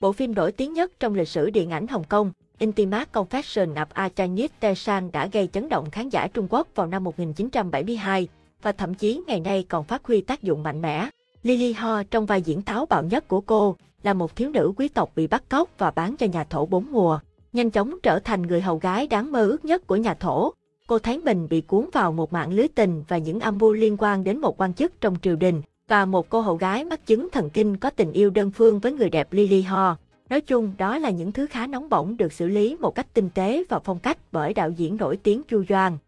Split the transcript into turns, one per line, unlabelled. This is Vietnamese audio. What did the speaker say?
Bộ phim nổi tiếng nhất trong lịch sử điện ảnh Hồng Kông, Intimate Confession of a Chinese Tesan đã gây chấn động khán giả Trung Quốc vào năm 1972 và thậm chí ngày nay còn phát huy tác dụng mạnh mẽ. Lily Ho trong vai diễn táo bạo nhất của cô là một thiếu nữ quý tộc bị bắt cóc và bán cho nhà thổ bốn mùa. Nhanh chóng trở thành người hầu gái đáng mơ ước nhất của nhà thổ. Cô thấy mình bị cuốn vào một mạng lưới tình và những âm mưu liên quan đến một quan chức trong triều đình và một cô hậu gái mắc chứng thần kinh có tình yêu đơn phương với người đẹp Lily Ho. Nói chung, đó là những thứ khá nóng bỏng được xử lý một cách tinh tế và phong cách bởi đạo diễn nổi tiếng Chu Doan.